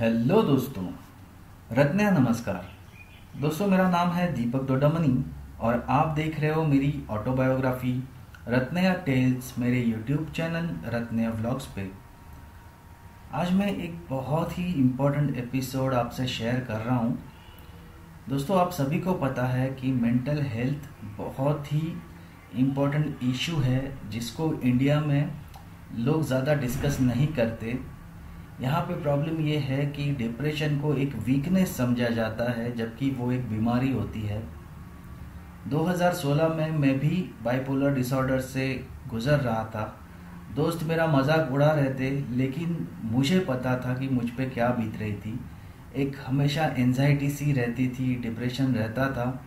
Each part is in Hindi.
हेलो दोस्तों रत्ना नमस्कार। दोस्तों, मेरा नाम है दीपक डोडामनी और आप देख रहे हो मेरी ऑटोबायोग्राफी रत्नया टेल्स मेरे यूट्यूब चैनल रत्नया व्लॉग्स पे। आज मैं एक बहुत ही इम्पोर्टेंट एपिसोड आपसे शेयर कर रहा हूँ। दोस्तों, आप सभी को पता है कि मेंटल हेल्थ बहुत ही इम्पोर्टेंट इशू है, जिसको इंडिया में लोग ज़्यादा डिस्कस नहीं करते। यहाँ पे प्रॉब्लम ये है कि डिप्रेशन को एक वीकनेस समझा जाता है, जबकि वो एक बीमारी होती है। 2016 में मैं भी बाइपोलर डिसऑर्डर से गुजर रहा था। दोस्त मेरा मज़ाक उड़ा रहे थे, लेकिन मुझे पता था कि मुझ पर क्या बीत रही थी। एक हमेशा एनजाइटी सी रहती थी डिप्रेशन रहता था।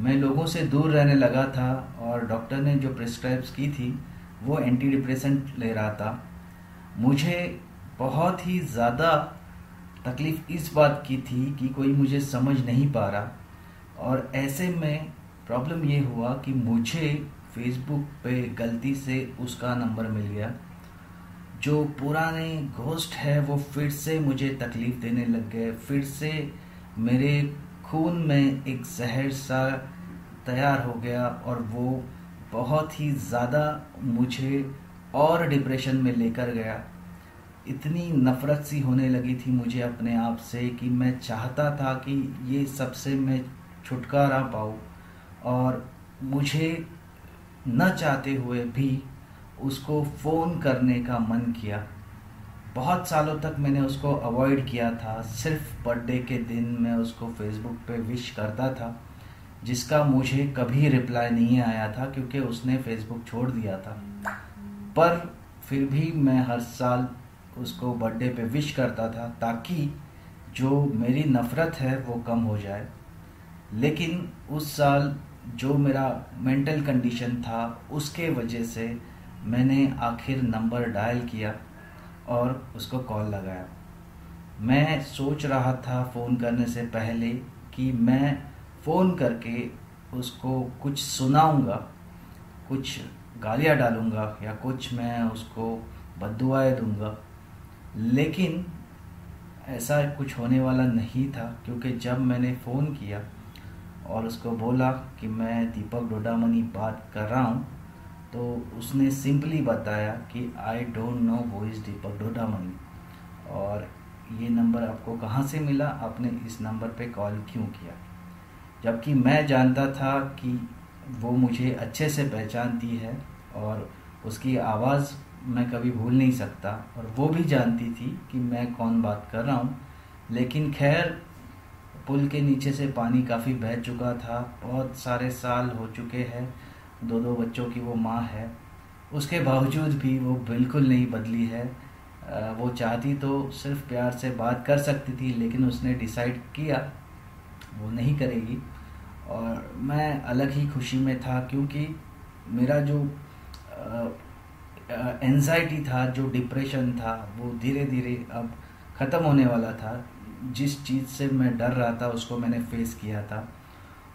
मैं लोगों से दूर रहने लगा था और डॉक्टर ने जो प्रिस्क्राइब्स की थी, वो एंटी डिप्रेसेंट ले रहा था। मुझे बहुत ही ज़्यादा तकलीफ़ इस बात की थी कि कोई मुझे समझ नहीं पा रहा। और ऐसे में प्रॉब्लम ये हुआ कि मुझे फेसबुक पे गलती से उसका नंबर मिल गया। जो पुराने घोस्ट है, वो फिर से मुझे तकलीफ़ देने लग गए। फिर से मेरे खून में एक जहर सा तैयार हो गया और वो बहुत ही ज़्यादा मुझे और डिप्रेशन में लेकर गया। इतनी नफ़रत सी होने लगी थी मुझे अपने आप से कि मैं चाहता था कि ये सबसे मैं छुटकारा पाऊँ और मुझे न चाहते हुए भी उसको फ़ोन करने का मन किया। बहुत सालों तक मैंने उसको अवॉइड किया था। सिर्फ़ बर्थडे के दिन मैं उसको फेसबुक पे विश करता था, जिसका मुझे कभी रिप्लाई नहीं आया था क्योंकि उसने फेसबुक छोड़ दिया था। पर फिर भी मैं हर साल उसको बर्थडे पे विश करता था ताकि जो मेरी नफ़रत है वो कम हो जाए। लेकिन उस साल जो मेरा मेंटल कंडीशन था, उसके वजह से मैंने आखिर नंबर डायल किया और उसको कॉल लगाया। मैं सोच रहा था फ़ोन करने से पहले कि मैं फ़ोन करके उसको कुछ सुनाऊँगा, कुछ गालियाँ डालूँगा या कुछ मैं उसको बदुआएँ दूँगा। लेकिन ऐसा कुछ होने वाला नहीं था, क्योंकि जब मैंने फ़ोन किया और उसको बोला कि मैं दीपक डोडामनी बात कर रहा हूँ तो उसने सिंपली बताया कि आई डोंट नो वो इज़ दीपक डोडामनी और ये नंबर आपको कहाँ से मिला? आपने इस नंबर पे कॉल क्यों किया? जबकि मैं जानता था कि वो मुझे अच्छे से पहचानती है और उसकी आवाज़ मैं कभी भूल नहीं सकता। और वो भी जानती थी कि मैं कौन बात कर रहा हूँ। लेकिन खैर, पुल के नीचे से पानी काफ़ी बह चुका था। बहुत सारे साल हो चुके हैं दो दो बच्चों की वो माँ है। उसके बावजूद भी वो बिल्कुल नहीं बदली है। वो चाहती तो सिर्फ़ प्यार से बात कर सकती थी, लेकिन उसने डिसाइड किया, वो नहीं करेगी। और मैं अलग ही खुशी में था, क्योंकि मेरा जो एनजाइटी था, जो डिप्रेशन था, वो धीरे धीरे अब ख़त्म होने वाला था। जिस चीज़ से मैं डर रहा था, उसको मैंने फेस किया था।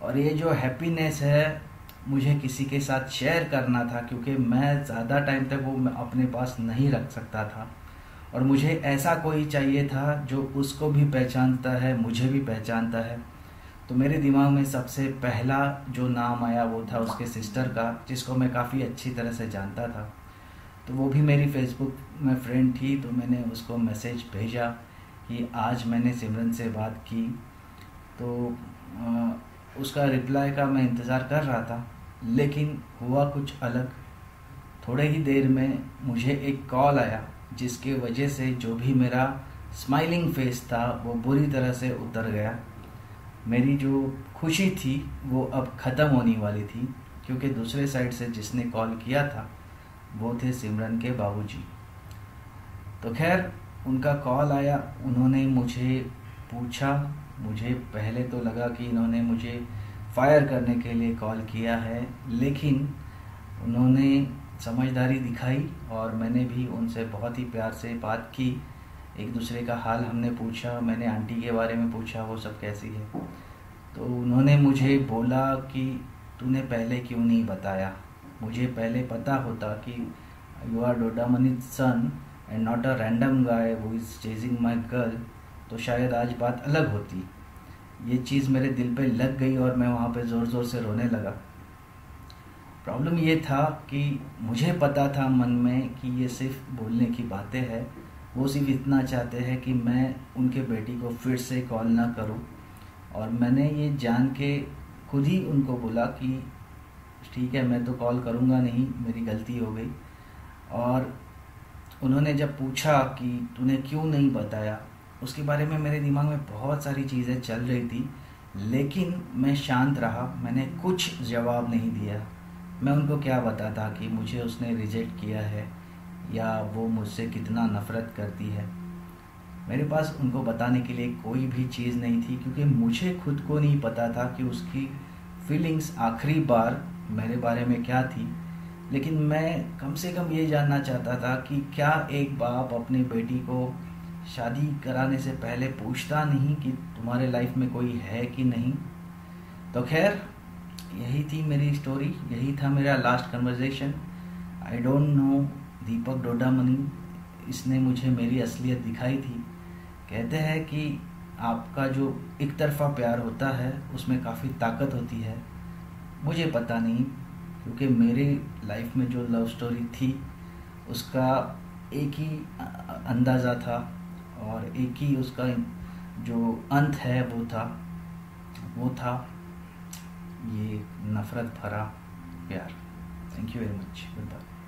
और ये जो हैप्पीनेस है, मुझे किसी के साथ शेयर करना था, क्योंकि मैं ज़्यादा टाइम तक वो अपने पास नहीं रख सकता था। और मुझे ऐसा कोई चाहिए था, जो उसको भी पहचानता है, मुझे भी पहचानता है। तो मेरे दिमाग में सबसे पहला जो नाम आया, वो था उसके सिस्टर का, जिसको मैं काफ़ी अच्छी तरह से जानता था। तो वो भी मेरी फेसबुक में फ्रेंड थी तो मैंने उसको मैसेज भेजा कि आज मैंने सिमरन से बात की। तो उसका रिप्लाई का मैं इंतज़ार कर रहा था, लेकिन हुआ कुछ अलग। थोड़े ही देर में मुझे एक कॉल आया, जिसके वजह से जो भी मेरा स्माइलिंग फेस था, वो बुरी तरह से उतर गया। मेरी जो खुशी थी, वो अब ख़त्म होने वाली थी, क्योंकि दूसरे साइड से जिसने कॉल किया था वो थे सिमरन के बाबूजी। तो खैर, उनका कॉल आया, उन्होंने मुझे पूछा, मुझे पहले तो लगा कि इन्होंने मुझे फायर करने के लिए कॉल किया है, लेकिन उन्होंने समझदारी दिखाई और मैंने भी उनसे बहुत ही प्यार से बात की। एक दूसरे का हाल हमने पूछा, मैंने आंटी के बारे में पूछा, वो सब कैसी है। तो उन्होंने मुझे बोला कि, तूने पहले क्यों नहीं बताया? मुझे पहले पता होता कि you are Dodamani son and not a random guy वो इज़ चेजिंग माई गर्ल तो शायद आज बात अलग होती। ये चीज़ मेरे दिल पे लग गई और मैं वहाँ पे ज़ोर ज़ोर से रोने लगा। प्रॉब्लम ये था कि मुझे पता था मन में कि ये सिर्फ़ बोलने की बातें हैं। वो सिर्फ़ इतना चाहते हैं कि मैं उनके बेटी को फिर से कॉल ना करूँ। और मैंने ये जान के खुद ही उनको बोला कि ठीक है, मैं तो कॉल करूँगा नहीं, मेरी गलती हो गई। और उन्होंने जब पूछा कि तूने क्यों नहीं बताया, उसके बारे में मेरे दिमाग में बहुत सारी चीज़ें चल रही थी, लेकिन मैं शांत रहा, मैंने कुछ जवाब नहीं दिया। मैं उनको क्या बताता कि मुझे उसने रिजेक्ट किया है, या वो मुझसे कितना नफ़रत करती है? मेरे पास उनको बताने के लिए कोई भी चीज़ नहीं थी, क्योंकि मुझे खुद को नहीं पता था कि उसकी फीलिंग्स आखिरी बार मेरे बारे में क्या थी। लेकिन मैं कम से कम ये जानना चाहता था कि क्या एक बाप अपनी बेटी को शादी कराने से पहले पूछता नहीं कि तुम्हारे लाइफ में कोई है कि नहीं? तो खैर, यही थी मेरी स्टोरी यही था मेरा last conversation I don't know Deepak Dodamani इसने मुझे मेरी असलियत दिखाई थी। कहते हैं कि आपका जो एक तरफा प्यार होता है, उसमें काफ़ी ताकत होती है। मुझे पता नहीं, क्योंकि मेरे लाइफ में जो लव स्टोरी थी, उसका एक ही अंदाज़ा था और एक ही उसका जो अंत है वो था वो था, ये नफ़रत भरा प्यार। Thank you very much goodbye